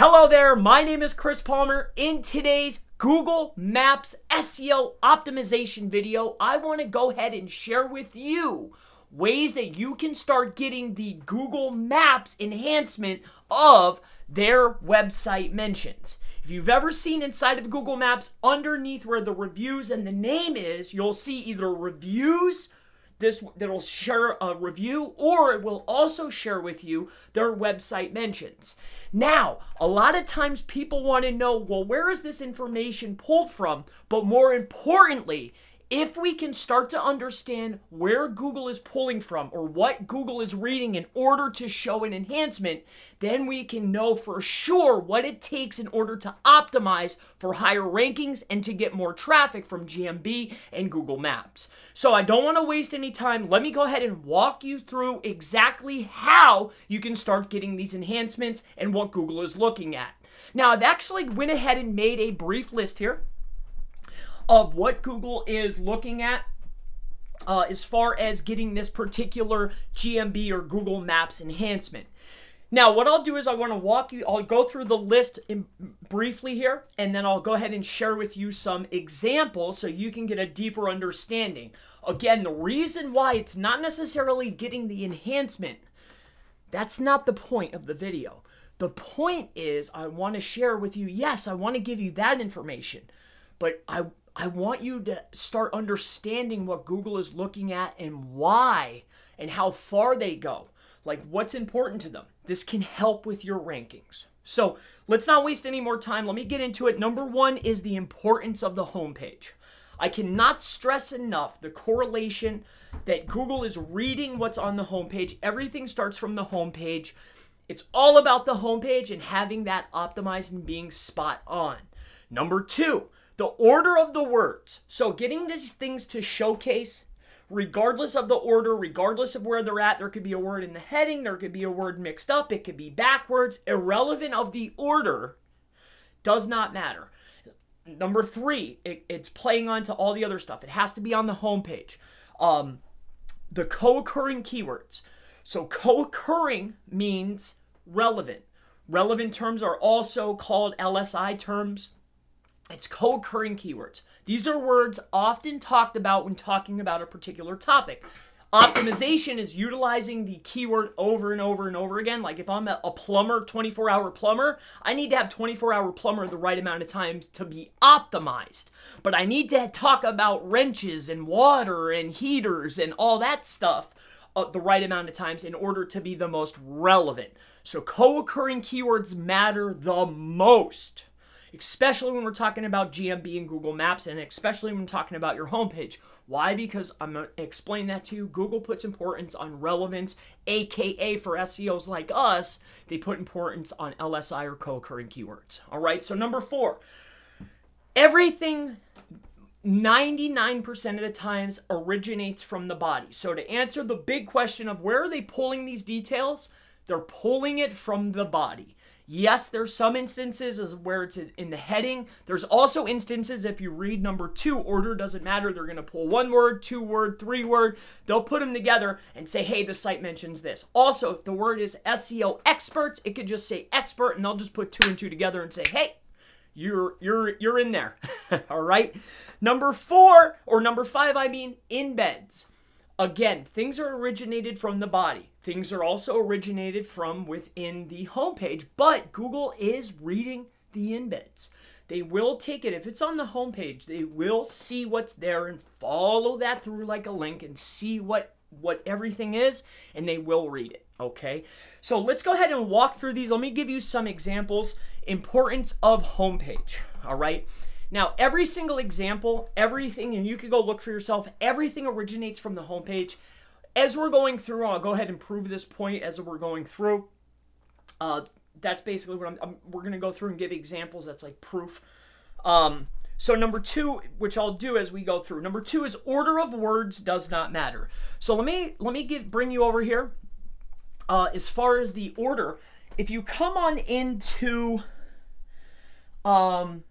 Hello there, my name is Chris Palmer. In today's Google Maps SEO optimization video, I want to go ahead and share with you ways that you can start getting the Google Maps enhancement of their website mentions. If you've ever seen inside of Google Maps, underneath where the reviews and the name is, you'll see either reviews this that'll share a review or it will also share with you their website mentions. Now, a lot of times people want to know, well, where is this information pulled from? But more importantly, if we can start to understand where Google is pulling from or what Google is reading in order to show an enhancement, then we can know for sure what it takes in order to optimize for higher rankings and to get more traffic from GMB and Google Maps. So I don't want to waste any time. Let me go ahead and walk you through exactly how you can start getting these enhancements and what Google is looking at. Now, I've actually went ahead and made a brief list here of what Google is looking at uh, as far as getting this particular GMB or Google Maps enhancement. Now, what I'll do is I want to walk you, I'll go through the list in, briefly here, and then I'll go ahead and share with you some examples so you can get a deeper understanding. Again, the reason why it's not necessarily getting the enhancement, that's not the point of the video. The point is I want to share with you, yes, I want to give you that information, but I I want you to start understanding what Google is looking at and why and how far they go. Like what's important to them. This can help with your rankings. So let's not waste any more time. Let me get into it. Number one is the importance of the homepage. I cannot stress enough the correlation that Google is reading what's on the homepage. Everything starts from the homepage. It's all about the homepage and having that optimized and being spot on. Number two, the order of the words. So getting these things to showcase, regardless of the order, regardless of where they're at, there could be a word in the heading, there could be a word mixed up, it could be backwards, irrelevant of the order, does not matter. Number three, it, it's playing on to all the other stuff. It has to be on the homepage. Um, the co-occurring keywords. So co-occurring means relevant. Relevant terms are also called LSI terms. It's co-occurring keywords. These are words often talked about when talking about a particular topic. Optimization is utilizing the keyword over and over and over again. Like if I'm a, plumber, 24 hour plumber, I need to have 24 hour plumber the right amount of times to be optimized. But I need to talk about wrenches and water and heaters and all that stuff uh, the right amount of times in order to be the most relevant. So co occurring keywords matter the most especially when we're talking about GMB and Google Maps, and especially when we're talking about your homepage. Why? Because I'm going to explain that to you. Google puts importance on relevance, aka for SEOs like us, they put importance on LSI or co occurring keywords. All right, so number four, everything 99% of the times originates from the body. So to answer the big question of where are they pulling these details, they're pulling it from the body. Yes, there's some instances where it's in the heading. There's also instances if you read number two, order doesn't matter. They're going to pull one word, two word, three word. They'll put them together and say, hey, the site mentions this. Also, if the word is SEO experts, it could just say expert and they'll just put two and two together and say, hey, you're you're you're in there. All right. Number 4 or number 5 I mean embeds. Again, things are originated from the body. Things are also originated from within the homepage, but Google is reading the embeds. They will take it, if it's on the homepage, they will see what's there and follow that through like a link and see what, what everything is, and they will read it. Okay, so let's go ahead and walk through these. Let me give you some examples. Importance of homepage. All right. Now, every single example, everything, and you can go look for yourself, everything originates from the homepage. As we're going through, I'll go ahead and prove this point as we're going through. Uh, that's basically what I'm, I'm we're going to go through and give examples. That's like proof. Um, so number two, which I'll do as we go through. Number two is order of words does not matter. So let me let me get bring you over here. Uh, as far as the order, if you come on into um,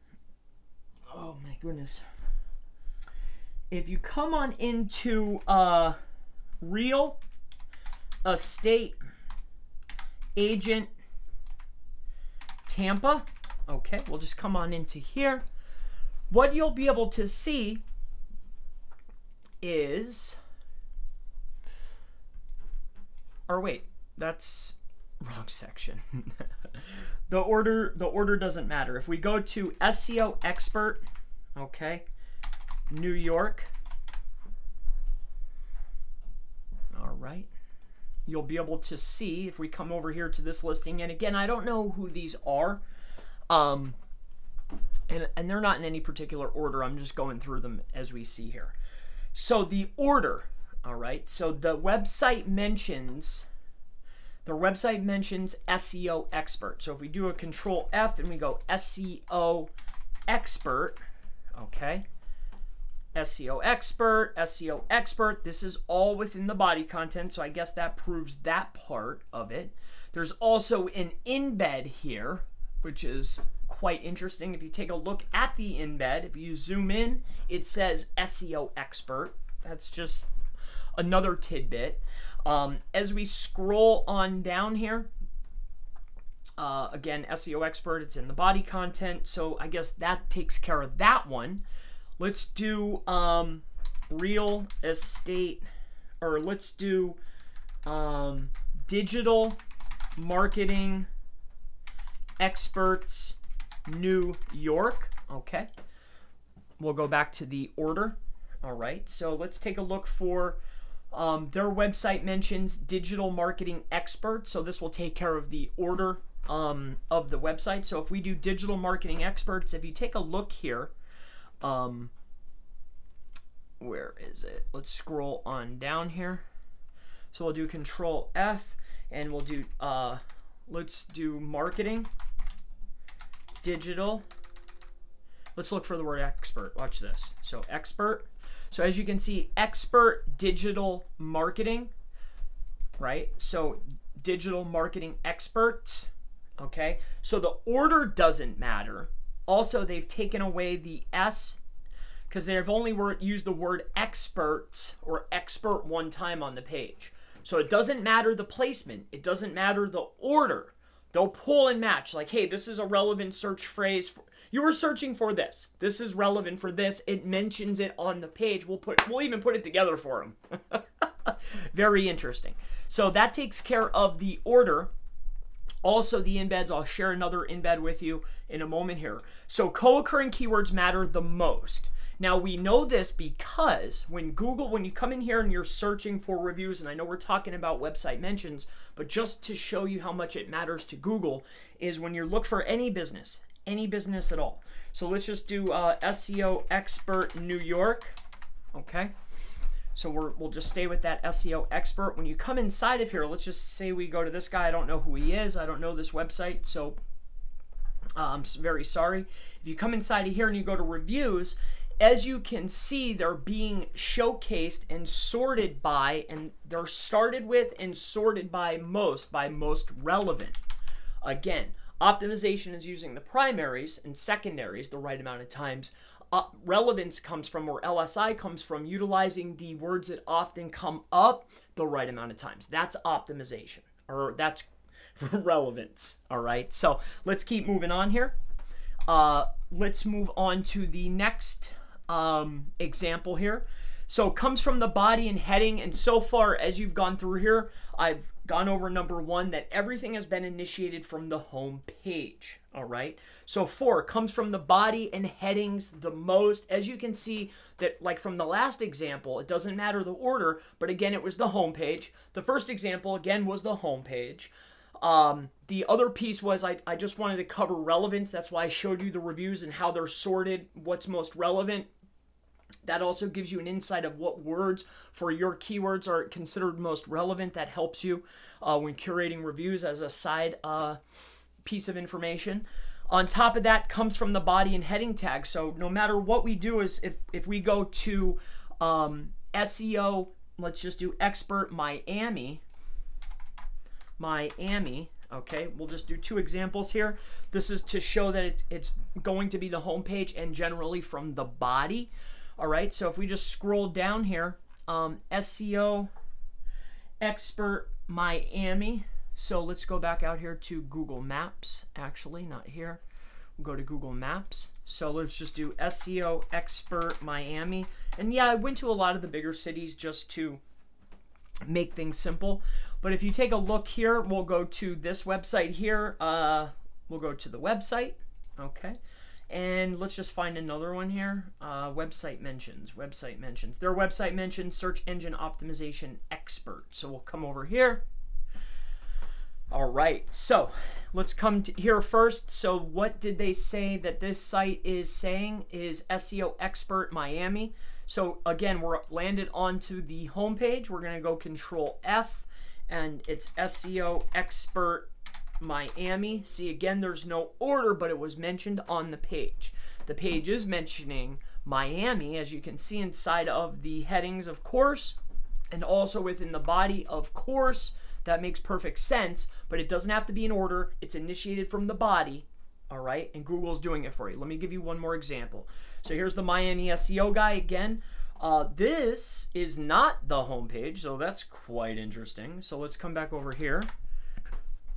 goodness. If you come on into uh, real estate agent Tampa. Okay, we'll just come on into here. What you'll be able to see is, or wait, that's wrong section. the order the order doesn't matter. If we go to SEO expert, okay, New York. All right. You'll be able to see if we come over here to this listing. And again, I don't know who these are. Um, and, and they're not in any particular order. I'm just going through them as we see here. So the order, all right. So the website mentions their website mentions SEO expert. So if we do a control F and we go SEO expert, okay, SEO expert, SEO expert, this is all within the body content. So I guess that proves that part of it. There's also an embed here, which is quite interesting. If you take a look at the embed, if you zoom in, it says SEO expert. That's just another tidbit. Um, as we scroll on down here, uh, again, SEO expert, it's in the body content. So I guess that takes care of that one. Let's do um, real estate, or let's do um, digital marketing experts New York. Okay. We'll go back to the order. All right. So let's take a look for um, their website mentions digital marketing expert, so this will take care of the order um, of the website. So if we do digital marketing experts, if you take a look here, um, where is it? Let's scroll on down here. So we'll do Control F, and we'll do uh, let's do marketing, digital. Let's look for the word expert. Watch this. So expert so as you can see, expert digital marketing, right? So digital marketing experts, okay? So the order doesn't matter. Also, they've taken away the S because they've only used the word experts or expert one time on the page. So it doesn't matter the placement. It doesn't matter the order. They'll pull and match like, hey, this is a relevant search phrase for, you were searching for this. This is relevant for this. It mentions it on the page. We'll put we'll even put it together for them. Very interesting. So that takes care of the order. Also, the embeds, I'll share another embed with you in a moment here. So, co occurring keywords matter the most. Now, we know this because when Google, when you come in here and you're searching for reviews, and I know we're talking about website mentions, but just to show you how much it matters to Google, is when you look for any business, any business at all. So let's just do uh, SEO expert New York. Okay. So we will just stay with that SEO expert. When you come inside of here, let's just say we go to this guy. I don't know who he is. I don't know this website. So um, I'm very sorry. If you come inside of here and you go to reviews, as you can see, they're being showcased and sorted by, and they're started with and sorted by most, by most relevant. Again, Optimization is using the primaries and secondaries the right amount of times. Uh, relevance comes from, or LSI comes from, utilizing the words that often come up the right amount of times. That's optimization, or that's relevance. All right, so let's keep moving on here. Uh, let's move on to the next um, example here. So comes from the body and heading, and so far as you've gone through here, I've gone over number one that everything has been initiated from the home page. All right. So four comes from the body and headings the most. As you can see, that like from the last example, it doesn't matter the order, but again, it was the home page. The first example again was the home page. Um, the other piece was I, I just wanted to cover relevance. That's why I showed you the reviews and how they're sorted, what's most relevant. That also gives you an insight of what words for your keywords are considered most relevant. That helps you uh, when curating reviews as a side uh, piece of information. On top of that comes from the body and heading tag. So no matter what we do is if, if we go to um, SEO, let's just do expert Miami, Miami, okay we'll just do two examples here this is to show that it's, it's going to be the home page and generally from the body all right, so if we just scroll down here, um, SEO expert Miami. so let's go back out here to Google Maps. Actually, not here. We'll go to Google Maps. So let's just do SEO expert Miami. And yeah, I went to a lot of the bigger cities just to make things simple. But if you take a look here, we'll go to this website here. Uh, we'll go to the website. Okay. And let's just find another one here. Uh, website mentions. Website mentions. Their website mentions search engine optimization expert. So we'll come over here. All right. So let's come to here first. So what did they say that this site is saying is SEO expert Miami. So again, we're landed onto the homepage. We're going to go control F and it's SEO expert Miami. See, again, there's no order, but it was mentioned on the page. The page is mentioning Miami, as you can see inside of the headings, of course, and also within the body, of course. That makes perfect sense, but it doesn't have to be in order. It's initiated from the body, all right? And Google's doing it for you. Let me give you one more example. So here's the Miami SEO guy again. Uh, this is not the homepage, so that's quite interesting. So let's come back over here.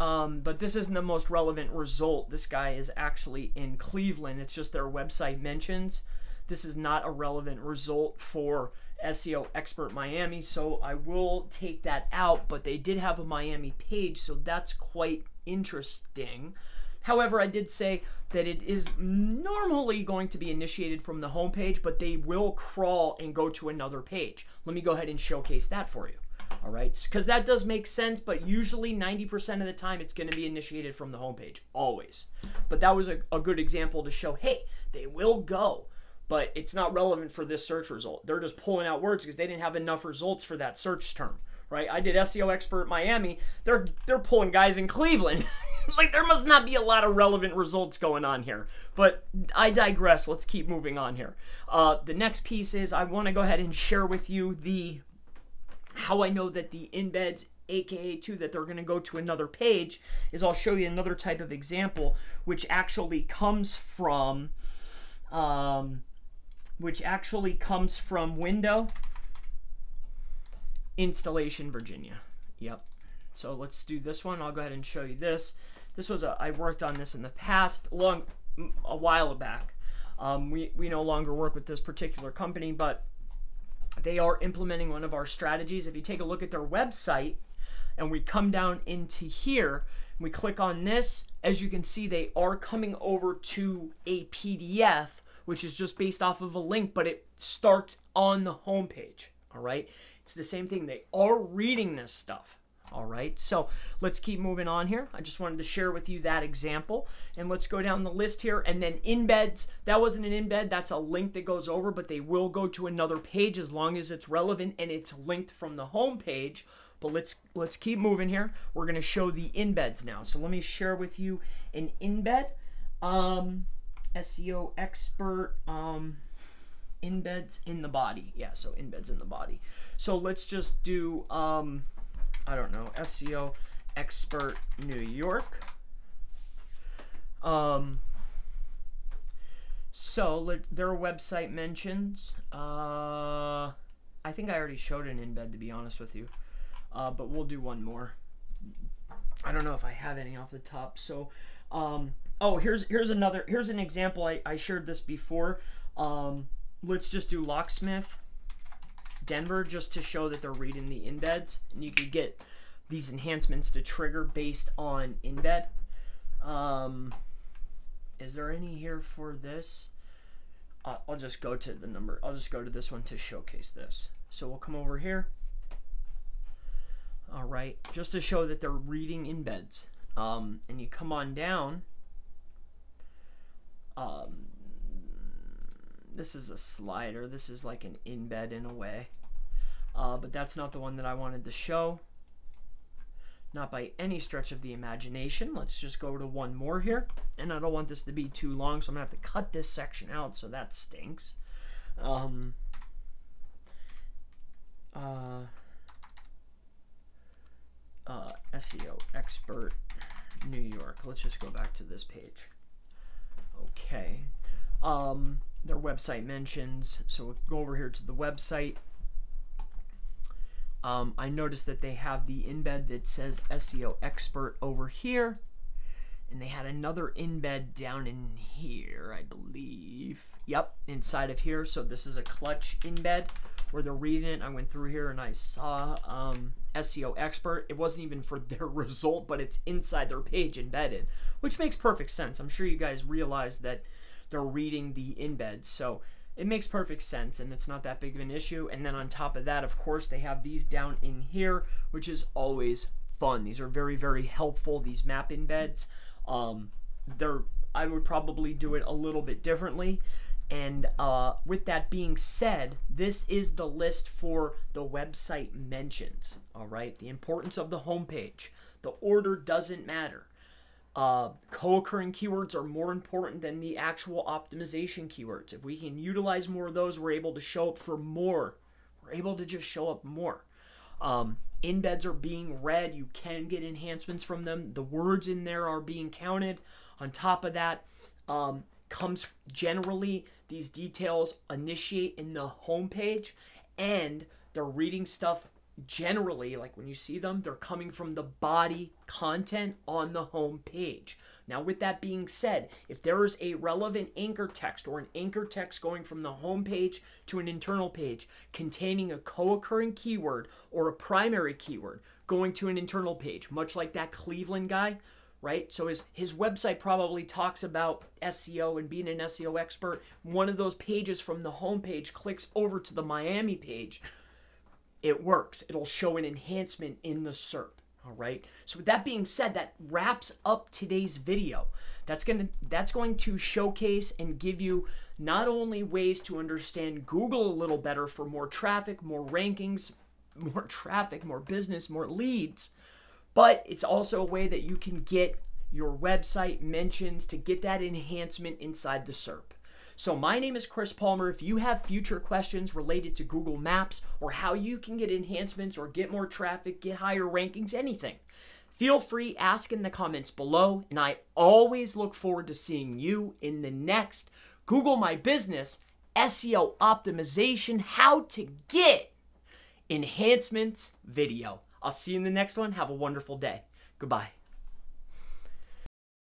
Um, but this isn't the most relevant result. This guy is actually in Cleveland. It's just their website mentions. This is not a relevant result for SEO Expert Miami, so I will take that out. But they did have a Miami page, so that's quite interesting. However, I did say that it is normally going to be initiated from the homepage, but they will crawl and go to another page. Let me go ahead and showcase that for you. All right, because that does make sense, but usually 90% of the time it's going to be initiated from the homepage, always. But that was a, a good example to show, hey, they will go, but it's not relevant for this search result. They're just pulling out words because they didn't have enough results for that search term, right? I did SEO expert Miami. They're they're pulling guys in Cleveland. like there must not be a lot of relevant results going on here. But I digress. Let's keep moving on here. Uh, the next piece is I want to go ahead and share with you the how I know that the embeds aka 2 that they're going to go to another page is I'll show you another type of example which actually comes from um, which actually comes from window installation Virginia. Yep. So let's do this one. I'll go ahead and show you this. This was a I worked on this in the past long a while back. Um, we, we no longer work with this particular company but they are implementing one of our strategies. If you take a look at their website and we come down into here, we click on this, as you can see, they are coming over to a PDF, which is just based off of a link, but it starts on the homepage. All right. It's the same thing. They are reading this stuff. All right, so let's keep moving on here. I just wanted to share with you that example. And let's go down the list here. And then embeds, that wasn't an embed, that's a link that goes over, but they will go to another page as long as it's relevant and it's linked from the home page. But let's let's keep moving here. We're gonna show the embeds now. So let me share with you an embed. Um, SEO expert, um, embeds in the body. Yeah, so embeds in the body. So let's just do um, I don't know, SEO expert New York. Um, so let, their website mentions. Uh, I think I already showed an embed to be honest with you, uh, but we'll do one more. I don't know if I have any off the top. So, um, oh, here's here's another here's an example. I, I shared this before. Um, let's just do locksmith. Denver just to show that they're reading the embeds, and you could get these enhancements to trigger based on embed. Um, is there any here for this? Uh, I'll just go to the number. I'll just go to this one to showcase this. So we'll come over here. All right, just to show that they're reading embeds. Um, and you come on down. Um, this is a slider. This is like an embed in a way uh, but that's not the one that I wanted to show. Not by any stretch of the imagination. Let's just go to one more here. And I don't want this to be too long, so I'm going to have to cut this section out, so that stinks. Um, uh, uh, SEO expert New York. Let's just go back to this page. Okay. Um, their website mentions, so we'll go over here to the website Um, I noticed that they have the embed that says SEO expert over here. And they had another embed down in here, I believe. Yep, inside of here. So this is a clutch embed where they're reading it. I went through here and I saw um, SEO expert. It wasn't even for their result, but it's inside their page embedded, which makes perfect sense. I'm sure you guys realize that they're reading the embed. So it makes perfect sense and it's not that big of an issue. And then on top of that, of course, they have these down in here, which is always fun. These are very, very helpful, these map embeds. Um, they're I would probably do it a little bit differently. And uh, with that being said, this is the list for the website mentions. All right, the importance of the homepage. The order doesn't matter. Uh, co-occurring keywords are more important than the actual optimization keywords. If we can utilize more of those, we're able to show up for more. We're able to just show up more. Um, embeds are being read. You can get enhancements from them. The words in there are being counted. On top of that, um, comes generally these details initiate in the homepage and they're reading stuff generally, like when you see them, they're coming from the body content on the home page. Now, with that being said, if there is a relevant anchor text or an anchor text going from the home page to an internal page containing a co occurring keyword or a primary keyword going to an internal page, much like that Cleveland guy, right? So his his website probably talks about SEO and being an SEO expert. One of those pages from the homepage clicks over to the Miami page it works. It'll show an enhancement in the SERP. All right. So with that being said, that wraps up today's video. That's gonna that's going to showcase and give you not only ways to understand Google a little better for more traffic, more rankings, more traffic, more business, more leads, but it's also a way that you can get your website mentions to get that enhancement inside the SERP. So my name is Chris Palmer. If you have future questions related to Google Maps or how you can get enhancements or get more traffic, get higher rankings, anything, feel free ask in the comments below and I always look forward to seeing you in the next Google My Business SEO optimization how to get enhancements video. I'll see you in the next one. Have a wonderful day. Goodbye.